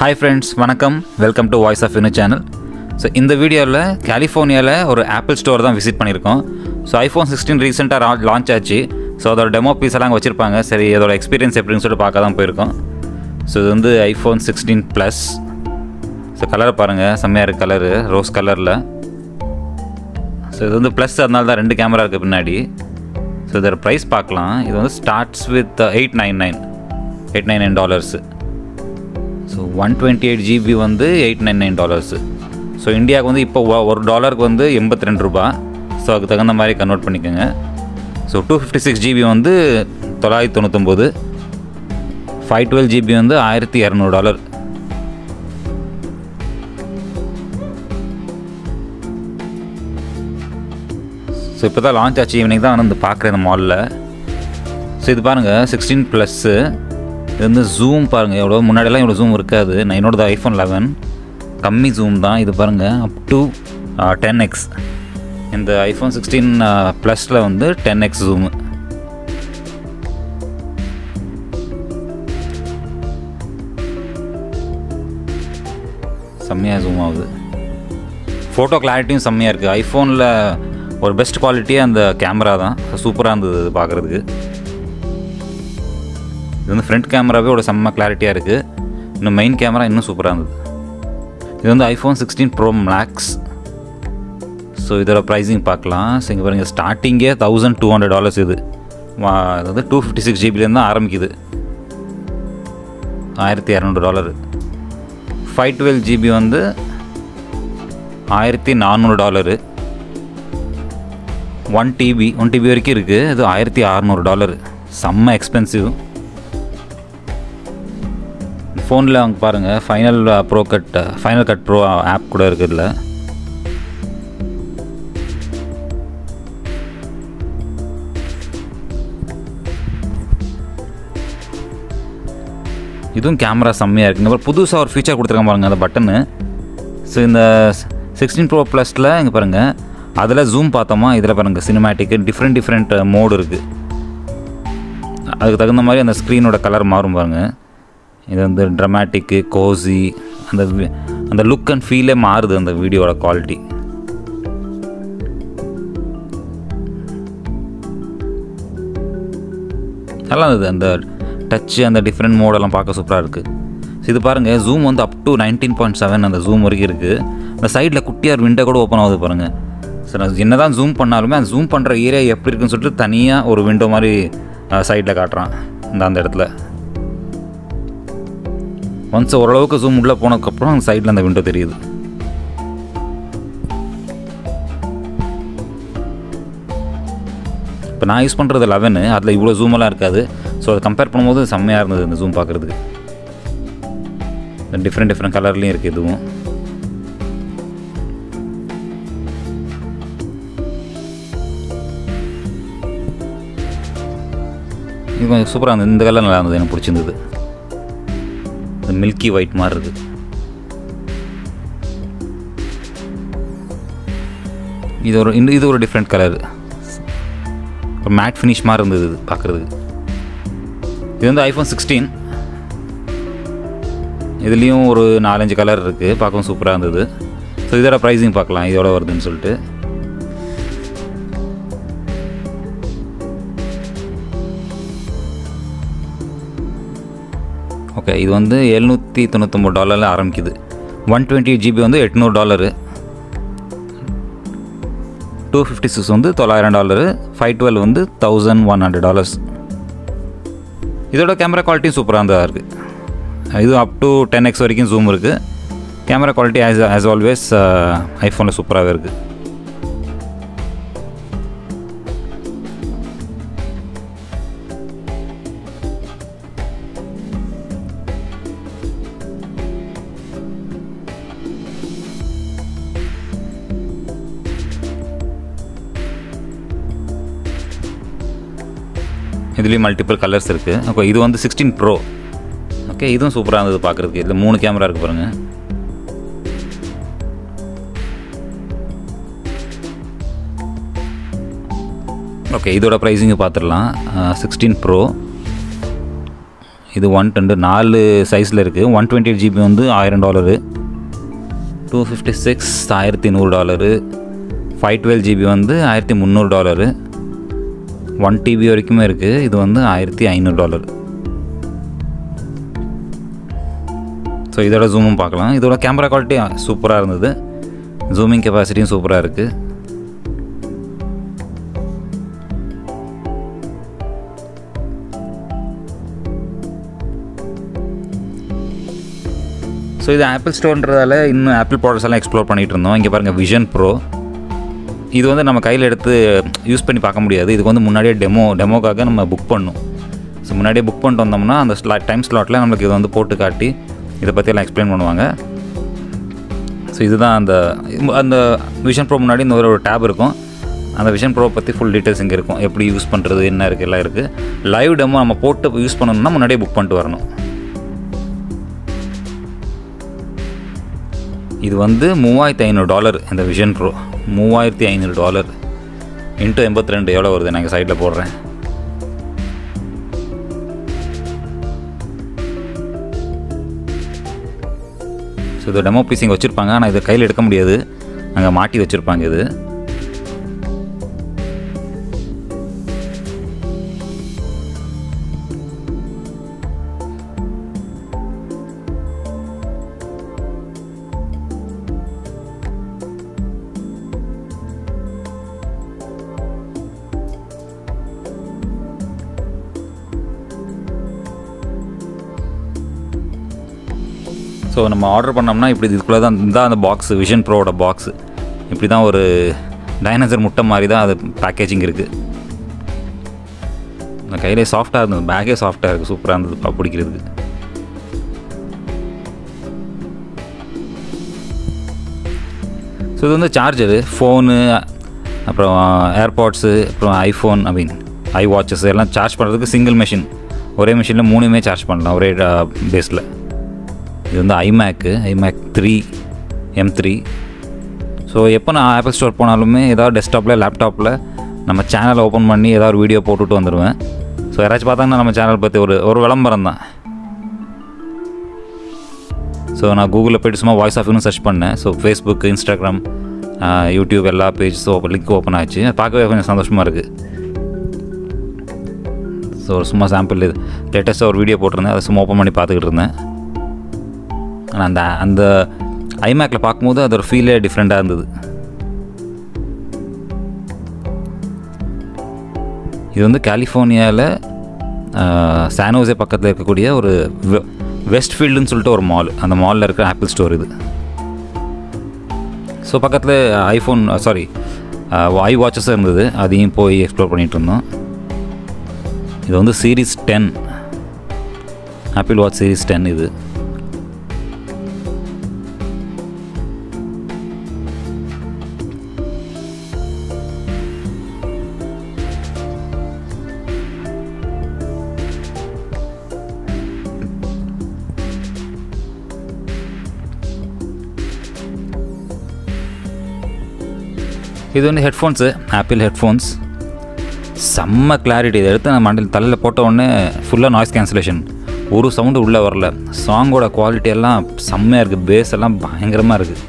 Hi friends வணக்கம். Welcome to voice of Uni channel so இந்த வீடியோவில் கலிஃபோர்னியாவில் ஒரு ஆப்பிள் ஸ்டோர் தான் விசிட் பண்ணியிருக்கோம். ஸோ ஐஃபோன் சிக்ஸ்டீன் ரீசெண்டாக லான்ச் ஆச்சு. ஸோ அதோட டெமோ பீஸ் எல்லாம் அங்கே வச்சுருப்பாங்க. சரி அதோட எக்ஸ்பீரியன்ஸ் எப்படின்னு சொல்லிட்டு பார்க்க தான் போயிருக்கோம். ஸோ இது வந்து ஐஃபோன் சிக்ஸ்டீன் ப்ளஸ் ஸோ கலரை பாருங்கள் செம்மையாக இருக்குது கலரு ரோஸ் கலரில் ஸோ இது வந்து ப்ளஸ் அதனால தான் ரெண்டு கேமரா இருக்குது பின்னாடி. ஸோ இதோட ப்ரைஸ் பார்க்கலாம். இது வந்து starts with eight nine nine eight nine nine dollars so one twenty eight GB வந்து eight nine nine dollars so இந்தியாவுக்கு வந்து இப்போ ஒரு டாலருக்கு வந்து எண்பத்தி ரெண்டு ரூபா. ஸோ அதுக்கு தகுந்த மாதிரி கன்வெர்ட் பண்ணிக்கோங்க. So two fifty six GB வந்து தொள்ளாயிரத்தி தொண்ணூத்தொம்பது. ஃபைவ் டுவெல் ஜிபி வந்து ஆயிரத்தி இரநூறு டாலர் ஸோ இப்போ தான் லான்ச் ஆச்சு. ஈவினிங் தான் வந்து பார்க்குறேன் இந்த மாலில் ஸோ இது பாருங்கள் சிக்ஸ்டீன் ப்ளஸ்ஸு இது வந்து ஜூம் பாருங்கள் எவ்வளோ முன்னாடியெல்லாம் இவ்வளோ ஜூம் இருக்காது. நான் என்னோடது ஐஃபோன் லெவன் கம்மி ஜூம் தான். இது பாருங்கள் அப் டு டென் எக்ஸ் இந்த ஐஃபோன் சிக்ஸ்டீன் ப்ளஸில் வந்து டென் எக்ஸ் ஜூமு செம்மையாக ஜூம் ஆகுது. ஃபோட்டோ கிளாரிட்டியும் செம்மையாக இருக்குது ஐஃபோனில் ஒரு பெஸ்ட் குவாலிட்டியே அந்த கேமரா தான். சூப்பராக இருந்தது பார்க்குறதுக்கு இது வந்து ஃப்ரண்ட் கேமராவே ஒரு செம்ம கிளாரிட்டியாக இருக்குது இன்னும் மெயின் கேமரா இன்னும் சூப்பராக இருந்தது. இது வந்து iPhone sixteen pro max so இதோட ப்ரைஸிங் பார்க்கலாம். ஸோ இங்கே பாருங்கள் ஸ்டார்டிங்கே தௌசண்ட் டூ ஹண்ட்ரட் டாலர்ஸ் இது. அதாவது அது வந்து டூ ஃபிஃப்டி சிக்ஸ் ஜிபிலேருந்து தான் ஆரம்பிக்குது. ஆயிரத்தி இரநூறு டாலரு ஃபைவ் டுவெல் ஜிபி வந்து ஆயிரத்தி நானூறு dollar one TB one TB வரைக்கும் இருக்குது இது ஆயிரத்தி அறநூறு டாலரு செம்ம எக்ஸ்பென்சிவ் ஃபோனில் அங்கே பாருங்கள் final pro cut final cut pro app கூட இருக்குது இதுவும் கேமரா செம்மையாக இருக்குங்க. அப்புறம் புதுசாக ஒரு ஃபீச்சர் கொடுத்துருக்காங்க பாருங்கள் அந்த பட்டனு ஸோ இந்த சிக்ஸ்டீன் ப்ரோ ப்ளஸில் இங்கே பாருங்கள் அதில் ஜூம் பார்த்தோமா இதில் பாருங்கள் சினிமேட்டிக்கு டிஃப்ரெண்ட் டிஃப்ரெண்ட் மோடு இருக்குது அதுக்கு தகுந்த மாதிரி அந்த ஸ்க்ரீனோட கலர் மாறும் பாருங்கள் இது வந்து ட்ரமாட்டிக்கு கோசி அந்த அந்த லுக் அண்ட் ஃபீலே மாறுது அந்த வீடியோட குவாலிட்டி நல்லா இருந்தது அந்த டச்சு அந்த டிஃப்ரெண்ட் மோடெல்லாம் பார்க்க சூப்பராக இருக்குது இது பாருங்கள் ஜூம் வந்து up to nineteen point seven அந்த ஜூம் வரைக்கும் இருக்குது அந்த சைடில் குட்டியார் விண்டோ கூட ஓப்பன் ஆகுது பாருங்கள் சார் நான் என்ன தான் ஜூம் பண்ணாலுமே அந்த ஜூம் பண்ணுற ஏரியா எப்படி இருக்குன்னு சொல்லிட்டு தனியாக ஒரு விண்டோ மாதிரி சைடில் காட்டுறான். இந்த அந்த இடத்துல. ஒன்ஸ் ஓரளவுக்கு ஜூம் உள்ளே போனதுக்கப்புறம் அந்த சைடில் அந்த விண்டோ தெரியுது. இப்போ நான் யூஸ் பண்ணுறது லெவனு அதில் இவ்வளோ ஜூமெல்லாம் இருக்காது. ஸோ அதை கம்பேர் பண்ணும்போது செம்மையாக இருந்தது இந்த ஜூம் பார்க்குறதுக்கு. டிஃப்ரெண்ட் டிஃப்ரெண்ட் கலர்லேயும் இருக்குது இதுவும். இது கொஞ்சம் சூப்பராக இருந்தது. இந்த கலர் நல்லா இருந்தது எனக்கு பிடிச்சிருந்தது. மில்கி ஒயிட் மாதிரி இருக்குது இது ஒரு இது ஒரு டிஃப்ரெண்ட் கலர் ஒரு மேட் ஃபினிஷ் மாதிரி இருந்தது இது பார்க்குறதுக்கு இது வந்து ஐஃபோன் சிக்ஸ்டீன் இதுலேயும் ஒரு நாலஞ்சு கலர் இருக்குது பார்க்கவும் சூப்பராக இருந்தது. ஸோ இதோட ப்ரைஸிங் பார்க்கலாம். இதோட வருதுன்னு சொல்லிட்டு. ஓகே இது வந்து எழுநூற்றி தொண்ணூத்தொம்பது டாலரில் ஆரம்பிக்குது. ஒன் டுவெண்ட்டி ஜிபி வந்து எட்நூறு டாலரு. டூ ஃபிஃப்டி சிக்ஸ் வந்து தொள்ளாயிரம் டாலரு. ஃபைவ் டுவெல் வந்து தௌசண்ட் ஒன் ஹண்ட்ரட் டாலர்ஸ் இதோட கேமரா குவாலிட்டியும் சூப்பராக தான் இருக்குது இது அப் டு டென் எக்ஸ் வரைக்கும் ஜூம் இருக்குது camera quality uh, as as always ஐஃபோனில் சூப்பராகவே இருக்குது இதுலேயும் மல்டிபிள் கலர்ஸ் இருக்குது ஓகே இது வந்து சிக்ஸ்டீன் ப்ரோ ஓகே இதுவும் சூப்பராக இருந்தது பார்க்குறதுக்கு இதில் மூணு கேமரா இருக்குது பாருங்கள் ஓகே இதோட ப்ரைஸிங்க பார்த்துடலாம் சிக்ஸ்டீன் ப்ரோ இது ஒன் டென்டு நாலு சைஸில் இருக்குது ஒன் டுவெண்ட்டி எயிட் ஜிபி வந்து ஆயிரம் டாலரு டூ ஃபிஃப்டி சிக்ஸ் ஆயிரத்தி நூறு டாலரு ஃபைவ் டுவெல் ஜிபி வந்து ஆயிரத்தி முந்நூறு டாலரு ஒன் டிபி வரைக்குமே இருக்குது இது வந்து ஆயிரத்தி ஐநூறு டாலர். ஸோ இதோட ஜூமும் பார்க்கலாம். இதோட கேமரா குவாலிட்டி சூப்பராக இருந்தது. ஜூமிங் கெப்பாசிட்டியும் சூப்பராக இருக்குது ஸோ இது ஆப்பிள் ஸ்டோர்ன்றதால இன்னும் ஆப்பிள் ப்ராடக்ட்ஸ் எல்லாம் எக்ஸ்ப்ளோர் பண்ணிகிட்டு இருந்தோம். இங்கே பாருங்கள் விஷன் ப்ரோ இது வந்து நம்ம கையில் எடுத்து யூஸ் பண்ணி பார்க்க முடியாது. இதுக்கு வந்து முன்னாடியே டெமோ டெமோக்காக நம்ம புக் பண்ணணும். ஸோ முன்னாடியே புக் பண்ணிட்டு வந்தோம்னா அந்த ஸ்லா டைம் ஸ்லாட்டில் நம்மளுக்கு இதை வந்து போட்டு காட்டி இதை பற்றியெல்லாம் எக்ஸ்பிளைன் பண்ணுவாங்க. ஸோ இதுதான் அந்த அந்த விஷன் ப்ரோ முன்னாடி இந்த ஒரு டேப் இருக்கும். அந்த விஷன் ப்ரோ பற்றி ஃபுல் டீட்டெயில்ஸ் இங்கே இருக்கும். எப்படி யூஸ் பண்ணுறது என்ன இருக்குது எல்லாம் இருக்குது லைவ் டெமோ நம்ம போட்டு யூஸ் பண்ணணும்னா முன்னாடியே புக் பண்ணிட்டு வரணும். இது வந்து மூவாயிரத்தி ஐநூறு டாலர் இந்த விஷன் ப்ரோ மூவாயிரத்தி ஐநூறு டாலர். இன்ட்டு எண்பத்தி ரெண்டு எவ்வளோ வருது? நான் சைட்டில் போடுறேன். ஸோ இது டெமோ பீஸ் இங்கே வச்சுருப்பாங்க. ஆனால் இதை கையில் எடுக்க முடியாது. அங்கே மாட்டி வச்சுருப்பாங்க இது. ஸோ நம்ம ஆர்டர் பண்ணோம்னா இப்படி இதுக்குள்ளே தான் இதுதான் அந்த பாக்ஸு விஷன் ப்ரோவோட பாக்ஸு இப்படி தான் ஒரு டைனசர் முட்டை மாதிரி தான் அது பேக்கேஜிங் இருக்குது கையிலே சாஃப்டாக இருந்தது பேக்கே சாஃப்டாக இருக்குது சூப்பராக இருந்தது பிடிக்கிறதுக்கு. ஸோ இது வந்து சார்ஜரு ஃபோனு அப்புறம் uh, ஏர்பாட்ஸு அப்புறம் iPhone I mean I watches எல்லாம் சார்ஜ் பண்ணுறதுக்கு சிங்கிள் மிஷின் ஒரே மிஷினில் மூணுமே சார்ஜ் பண்ணலாம் ஒரே uh, பேஸில் இது வந்து iMac iMac three M three so எப்போ நான் ஆப்பிள் ஸ்டோர் போனாலுமே ஏதாவது டெஸ்க்டாப்பில் லேப்டாப்பில் நம்ம சேனலை ஓப்பன் பண்ணி ஏதாவது ஒரு வீடியோ போட்டுட்டு வந்துடுவேன் ஸோ யாராச்சும் பார்த்தாங்கன்னா நம்ம சேனல் பற்றி ஒரு ஒரு விளம்பரம் தான். ஸோ நான் கூகுளில் போய்ட்டு சும்மா வாய்ஸ் ஆஃப்னு சர்ச் பண்ணேன். ஸோ ஃபேஸ்புக் இன்ஸ்டாகிராம் யூடியூப் எல்லா பேஜஸும் லிங்க் ஓப்பன் ஆச்சு. பார்க்கவே கொஞ்சம் சந்தோஷமாக இருக்குது ஸோ சும்மா சாம்பிள் இது லேட்டஸ்ட்டாக ஒரு வீடியோ போட்டிருந்தேன். அதை சும்மா ஓப்பன் பண்ணி பார்த்துக்கிட்டு இருந்தேன். ஆனால் அந்த அந்த ஐமேக்கில் பார்க்கும்போது அதோட ஃபீலே டிஃப்ரெண்ட்டாக இருந்தது. இது வந்து கலிஃபோர்னியாவில் சானோசே பக்கத்தில் இருக்கக்கூடிய ஒரு வெஸ்ட் ஃபீல்டுன்னு சொல்லிட்டு ஒரு மால் அந்த மாலில் இருக்கிற ஆப்பிள் ஸ்டோர் இது. ஸோ பக்கத்தில் ஐஃபோன் சாரி ஐ வாட்சஸும் இருந்தது. அதையும் போய் எக்ஸ்ப்ளோர் பண்ணிகிட்டு இருந்தோம். இது வந்து series ten Apple watch series ten இது. இது வந்து ஹெட்ஃபோன்ஸு ஆப்பிள் ஹெட்ஃபோன்ஸ் செம்ம கிளாரிட்டி இதை எடுத்து நான் மண்டல் தலையில் போட்ட உடனே ஃபுல்லாக நாய்ஸ் கேன்சலேஷன் ஒரு சவுண்டு உள்ளே வரல. சாங்கோட குவாலிட்டி எல்லாம் செம்மையாக இருக்குது பேஸ் எல்லாம் பயங்கரமாக இருக்குது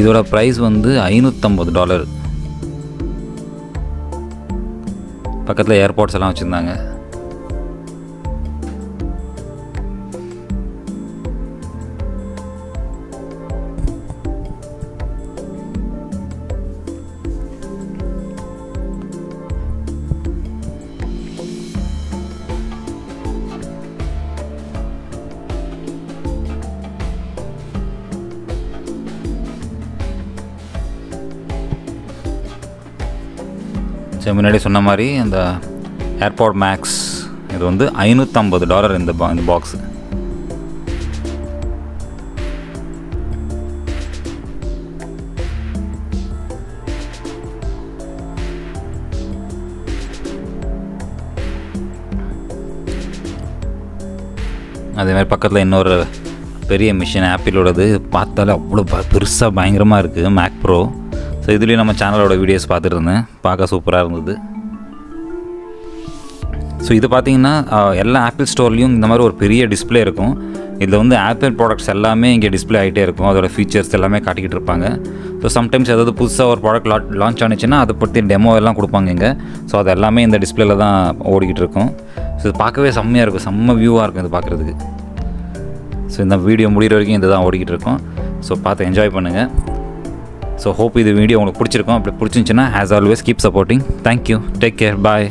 இதோட ப்ரைஸ் வந்து ஐநூற்றம்பது டாலர் பக்கத்தில் ஏர்போர்ட்ஸ் எல்லாம் வச்சுருந்தாங்க. சரி முன்னாடி சொன்ன மாதிரி அந்த ஏர்பாட் மேக்ஸ் இது வந்து ஐநூற்றம்பது டாலர் இந்த பா இந்த பாக்ஸு அதேமாதிரி பக்கத்தில் இன்னொரு பெரிய மிஷின் ஆப்பிளோடது பார்த்தாலே அவ்வளோ ப பெருசாக பயங்கரமாக இருக்குது மேக் ப்ரோ ஸோ இதுலேயும் நம்ம சேனலோட வீடியோஸ் பார்த்துட்டு இருந்தேன் பார்க்க சூப்பராக இருந்தது. ஸோ இது பார்த்தீங்கன்னா எல்லா ஆப்பிள் ஸ்டோர்லேயும் இந்த மாதிரி ஒரு பெரிய டிஸ்பிளே இருக்கும். இதில் வந்து ஆப்பிள் ப்ராடக்ட்ஸ் எல்லாமே இங்கே டிஸ்ப்ளே ஆகிட்டே இருக்கும். அதோட ஃபீச்சர்ஸ் எல்லாமே காட்டிக்கிட்டு இருப்பாங்க. ஸோ சம்டைம்ஸ் ஏதாவது புதுசாக ஒரு ப்ராடக்ட் லா லான்ச் ஆனிச்சுன்னா அதை பற்றி டெமோ எல்லாம் கொடுப்பாங்க இங்கே. ஸோ அது எல்லாமே இந்த டிஸ்ப்ளேல தான் ஓடிக்கிட்டு இருக்கும். ஸோ இது பார்க்கவே செம்மையாக இருக்கும். செம்ம வியூவாக இருக்கும் இது பார்க்குறதுக்கு. ஸோ இந்த வீடியோ முடிகிற வரைக்கும் இது தான் ஓடிக்கிட்டு இருக்கும். ஸோ பார்த்து என்ஜாய் பண்ணுங்கள் ஸோ ஹோப் இது வீடியோ உங்களுக்கு பிடிச்சிருக்கும். அப்படி பிடிச்சிருந்துச்சின்னா as always keep supporting thank you take care bye